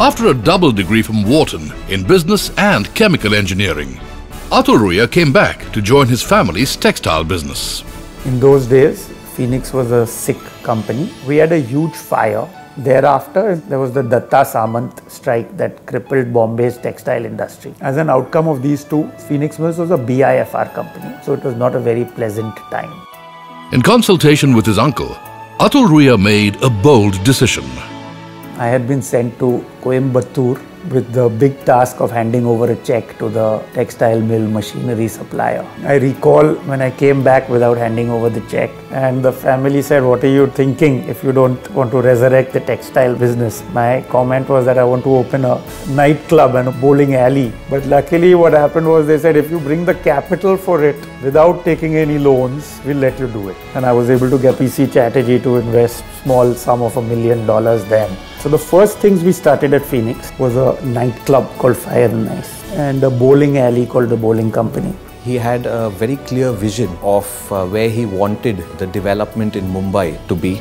After a double degree from Wharton in business and chemical engineering, Atul Ruia came back to join his family's textile business. In those days, Phoenix was a sick company. We had a huge fire. Thereafter, there was the Datta Samant strike that crippled Bombay's textile industry. As an outcome of these two, Phoenix Mills was a BIFR company, so it was not a very pleasant time. In consultation with his uncle, Atul Ruia made a bold decision. I had been sent to Coimbatore with the big task of handing over a check to the textile mill machinery supplier. I recall when I came back without handing over the check, and the family said, What are you thinking if you don't want to resurrect the textile business? My comment was that I want to open a nightclub and a bowling alley. But luckily, what happened was they said, If you bring the capital for it without taking any loans, we'll let you do it. And I was able to get PC Chatterjee to invest small sum of a million dollars then. So the first things we started at Phoenix was a nightclub called Fire and Ice and a bowling alley called the Bowling Company. He had a very clear vision of uh, where he wanted the development in Mumbai to be.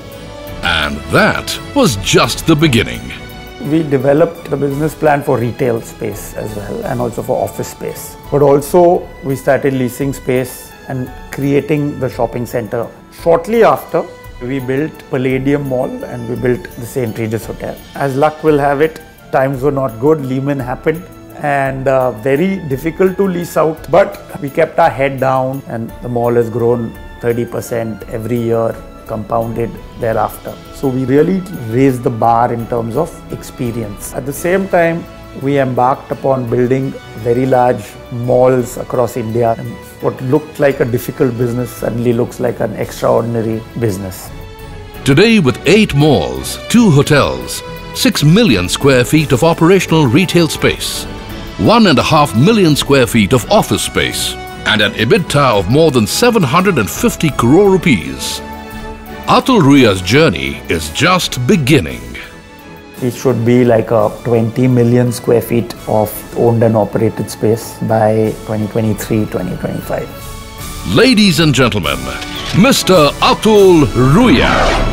And that was just the beginning. We developed the business plan for retail space as well and also for office space. But also we started leasing space and creating the shopping center. Shortly after, we built Palladium Mall and we built the St. Regis Hotel. As luck will have it, times were not good. Lehman happened and uh, very difficult to lease out. But we kept our head down and the mall has grown 30% every year, compounded thereafter. So we really raised the bar in terms of experience. At the same time, we embarked upon building very large malls across India. And what looked like a difficult business suddenly looks like an extraordinary business. Today, with eight malls, two hotels, 6 million square feet of operational retail space, 1.5 million square feet of office space, and an EBITDA of more than 750 crore rupees, Atul Ruia's journey is just beginning. It should be like a 20 million square feet of owned and operated space by 2023 2025. Ladies and gentlemen, Mr. Atul Ruia.